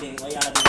Điện.